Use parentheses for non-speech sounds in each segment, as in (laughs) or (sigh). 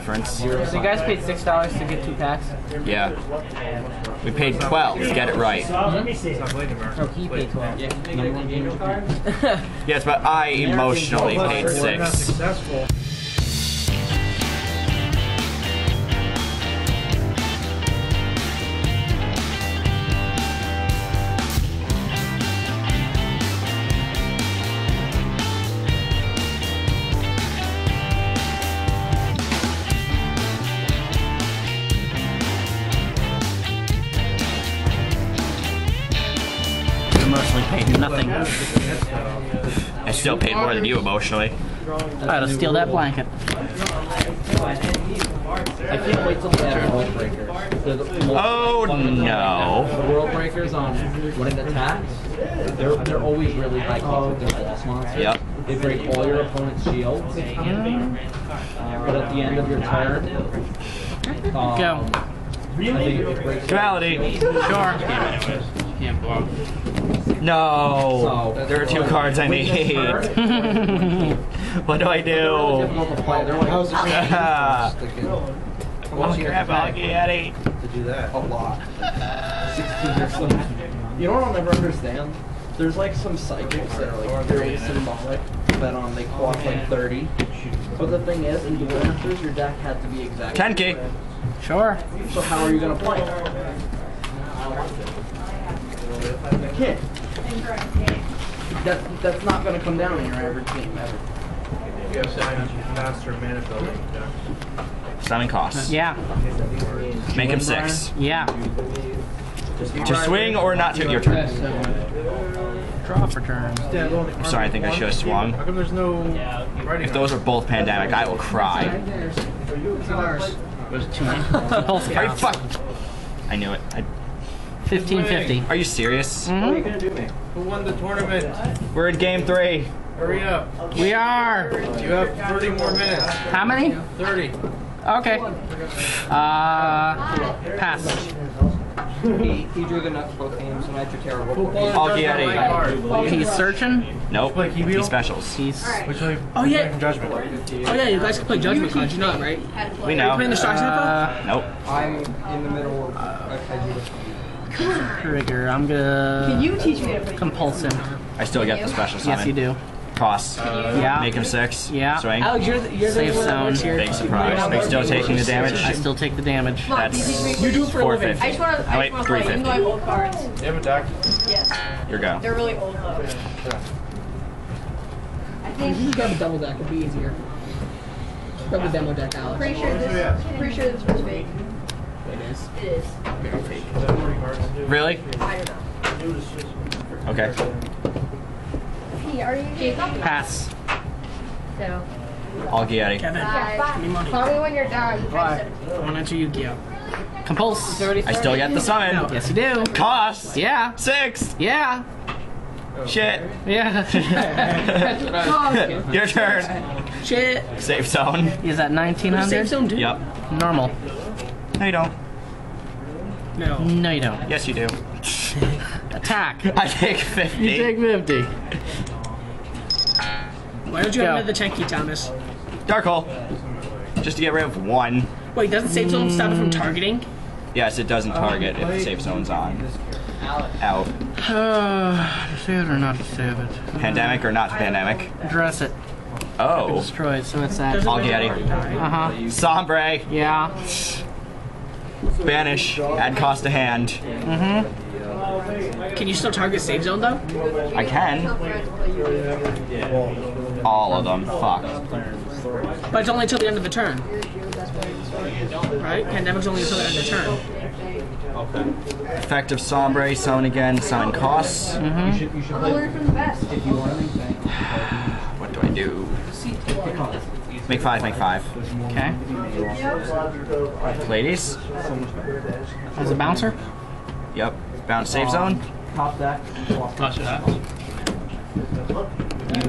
reference. So you guys paid six dollars to get two packs? Yeah. We paid 12. Get it right. Hmm? Oh, he paid twelve. (laughs) Yes, but I emotionally paid We're six. Nothing. I still paid more than you emotionally. I had to steal that blanket. I can't wait till they add world breakers. The, the, Oh no. the world breakers on when it attacks, they're they're always really high cost with their boss monsters. Yep. They break all your opponent's shields. But at the end of your turn, um, Go. I think it breaks Duality. Sure. No. There are two cards I need. (laughs) what do I do? difficult to play. They're like How's it once you crap, attack Alligator. To do that. a lot. 16 or something. You know what I'll never understand? There's like some psychics that are like very symbolic that um they cost like 30. But the thing is, in Duel Masters, your deck had to be exact. 10k. Sure. So how are you gonna play? You can't. That that's not gonna come down in your average game ever. You have to have master mana building. Summon costs. Yeah. Make him six. Yeah. To swing or not to your turn. Draw for turn. I'm sorry, I think I should have swung. How come there's no If those are both pandemic, I will cry. Was two (laughs) Pulse Are you counts. I knew it. I, Fifteen fifty. are you serious? What are you gonna do, man? Who won the tournament? We're in game three. Hurry up. We are. You have 30 more minutes. How many? 30. Okay. Uh, pass. He, he drew the nuts both games, and I drew terrible. Algiedi. He's searching. Nope. Play Key Wheel? He specials. He's. Which way? Oh, yeah. Judgment. Oh yeah, you guys can play Judgment cards. You know that, right? We know. Playing the Star Uh, Nope. I'm in the middle of. I, I drew the trigger. I'm gonna Can you teach me to play? compulse him. I still get the special summon. Yes, you do. Costs. Uh, yeah. Make him six. Yeah. Swing. Alex, oh, you're the, you're the Safe one zone. Big surprise. I'm still taking the damage. I still take the damage. Come on, can you teach me? That's You do for 450. I just want to. Oh, I wait, just want to play. Even though I have old cards. You have a deck? Yes, Your go. they're really old though. I You think. just grab a double deck. It'd be easier. Grab the demo deck, Alex. Pretty sure this. Pretty sure this was fake. It is. It is. Really? I don't know. Okay. Hey, are you? Jacob. Pass. So. Algiedi. Kevin, Bye. give me money. Call me when you're done. Why? I want to enter Yu-Gi-Oh. Compulse. I still get the summon. Yes, you do. Cost. Yeah. Six. Yeah. Shit. Yeah. (laughs) Your turn. Shit. Safe zone. Is that nineteen Safe hundred? zone, dude. Yep. Normal. No, you don't. No. No, you don't. Yes, you do. (laughs) Attack. I take 50. You take fifty. Why don't you Go. have the Chenki, Thomas? Dark hole. Just to get rid of one. Wait, doesn't safe zone stop it from targeting? Yes, it doesn't target if the safe zone's on. Out. Uh, (sighs) to save it or not to save it? Pandemic or not pandemic? Dress it. Oh. Destroyed. So it's that. Algiedi. Uh huh. Sombre. Yeah. Banish. Add cost to hand. Mm-hmm. Can you still target safe zone though? I can. All of them. Fuck. But it's only until the end of the turn. Right? Pandemic's only until the end of the turn. Effective Sombre. Summon again. Summon costs. Mm-hmm. You should you should play learn from the best. if you want anything. What do I do? Make five. Make five. Okay. Ladies. As a bouncer. Yep. Bounce safe zone. Top deck.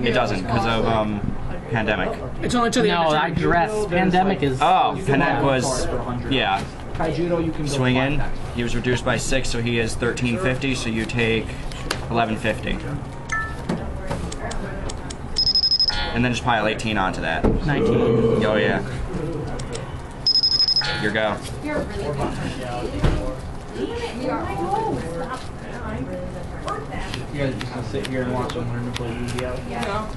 It doesn't because of um pandemic. It's only until the No, end I of the turn. dress. Pandemic is. Oh, pandemic was yeah. Kaijudo, you can Swing in. He was reduced by six, so he is thirteen fifty. So you take eleven fifty. And then just pile 18 onto that. 19. Oh yeah. Your go. You're really good. Are. You guys just gonna sit here and watch them learn to play Yu-Gi-Oh?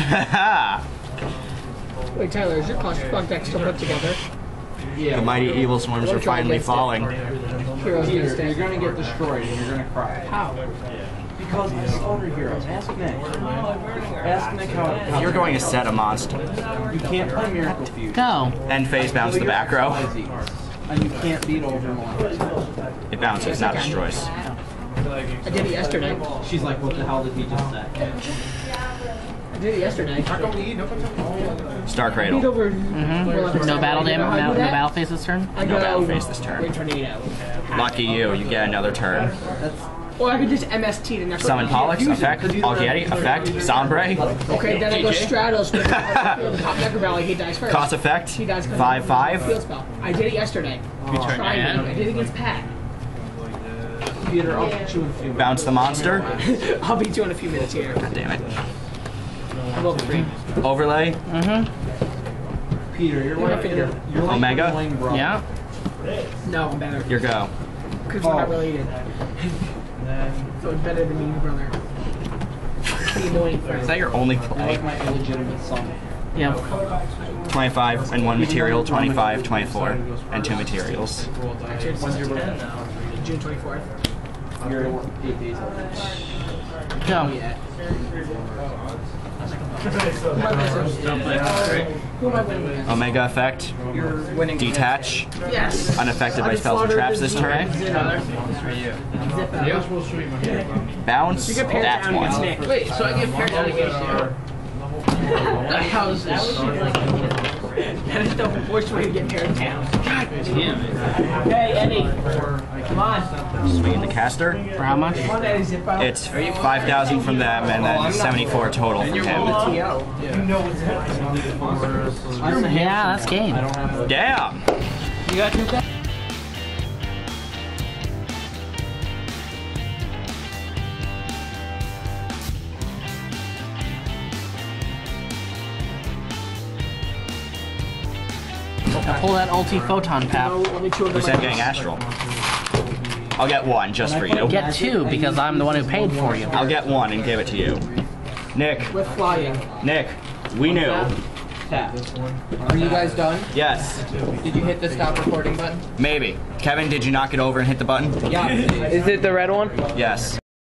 (laughs) Wait, Tyler, is your clusterfuck deck still put together? Yeah. the mighty evil swarms are finally falling. Heroes Peter, you're gonna get destroyed and you're gonna cry. How? Because my starter heroes. Ask Nick. Ask Nick how. how You're going to set a monster. You can't play Miracle Fuse. Go. And phase bounce the back row. And you can't beat Overlord. It bounces, not destroys. I did it yesterday. She's like, what the hell did he just say? I did it yesterday. Star Cradle. Mm-hmm. No battle damage. No, no battle phase this turn. No battle phase this turn. Lucky you, you get another turn. Or I could just MST the next Summon one. Pollux, effect, Algiedi, effect, Sombre, Okay, then I go Stratos with Top Necker Valley. He dies first. cost effect, He dies 'cause 5 of 5. Field spell. I did it yesterday. Tried it. I did it against Pat. Peter, I'll put you in a few Bounce the monster. (laughs) I'll beat you in a few minutes here. God damn it. I'm over three. Overlay, mm-hmm. Peter, you're like, figure. you're like Omega? your annoying. Yeah. No, I'm better. your go. Because we're not oh. related. So it's better than me brother. The annoying Is that your only You're play? like my illegitimate son. Yep. 25 and 1 material, 25, 24, and 2 materials. When's your birthday? June 24th. You're eight days old. Go. Yeah. Who am I missing? Who am I winning against? Omega effect, You're detach, Yes. unaffected by spells and traps this turn. Bounce, You get paired that's down against one. Wait, so I get paired down against you? The hell is this? (laughs) That is the worst way to get paired down. God damn it. Hey, Eddie. Come on. Swinging the caster. For how much? Come on, Eddie, zip out. It's 5,000 from them and then 74 total from him. Yeah, that's game. Damn! You got two Now pull that ulti photon pap. Only two of Who said getting astral? I'll get one just for you. Get two because I'm the one who paid for you. I'll get one and give it to you. Nick, With flying. Nick, we knew. Tap. Are you guys done? Yes, Did you hit the stop recording button? maybe. Kevin, did you knock it over and hit the button? Yeah. Is it the red one? Yes.